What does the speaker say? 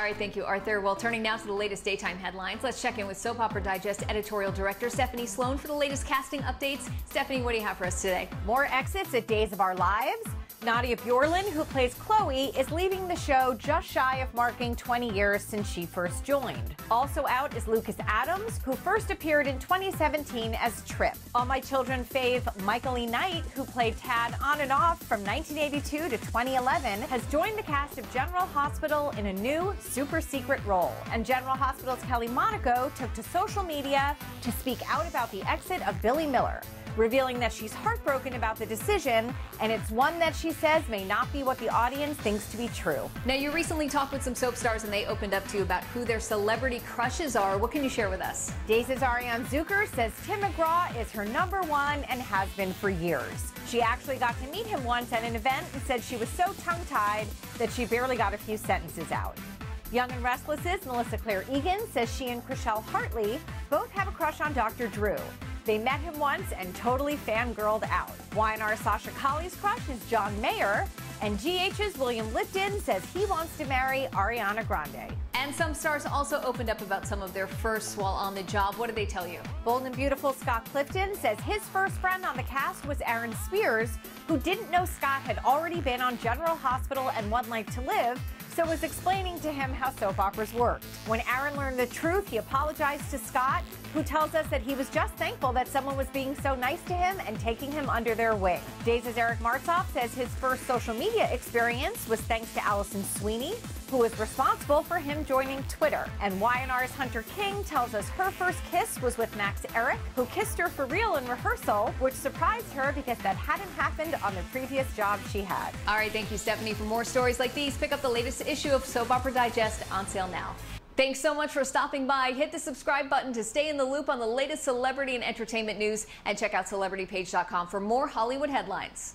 All right, thank you, Arthur. Well, turning now to the latest daytime headlines, let's check in with Soap Opera Digest editorial director Stephanie Sloane for the latest casting updates. Stephanie, what do you have for us today? More exits at Days of Our Lives. Nadia Bjorlin, who plays Chloe, is leaving the show just shy of marking 20 years since she first joined. Also out is Lucas Adams, who first appeared in 2017 as Trip. All My Children fave Michael E. Knight, who played Tad on and off from 1982 to 2011, has joined the cast of General Hospital in a new super secret role. And General Hospital's Kelly Monaco took to social media to speak out about the exit of Billy Miller revealing that she's heartbroken about the decision, and it's one that she says may not be what the audience thinks to be true. Now, you recently talked with some soap stars, and they opened up to you about who their celebrity crushes are. What can you share with us? Days' Arianne Zucker says Tim McGraw is her number one and has been for years. She actually got to meet him once at an event and said she was so tongue tied that she barely got a few sentences out. Young and Restless's Melissa Claire Egan says she and Chrishell Hartley both have a crush on Dr. Drew. They met him once and totally fangirled out. YNR Sasha Calle's crush is John Mayer, and GH's William Lipton says he wants to marry Ariana Grande. And some stars also opened up about some of their firsts while on the job. What did they tell you? Bold and beautiful Scott Clifton says his first friend on the cast was Aaron Spears, who didn't know Scott had already been on General Hospital and One Life to Live, so was explaining to him how soap operas worked. When Aaron learned the truth, he apologized to Scott, who tells us that he was just thankful that someone was being so nice to him and taking him under their wing. Days' as Eric Martsolf says his first social media experience was thanks to Alison Sweeney, who was responsible for him joining Twitter. And YNR's Hunter King tells us her first kiss was with Max Ehrich, who kissed her for real in rehearsal, which surprised her because that hadn't happened on the previous job she had. All right, thank you, Stephanie. For more stories like these, pick up the latest issue of Soap Opera Digest on sale now. Thanks so much for stopping by. Hit the subscribe button to stay in the loop on the latest celebrity and entertainment news and check out celebritypage.com for more Hollywood headlines.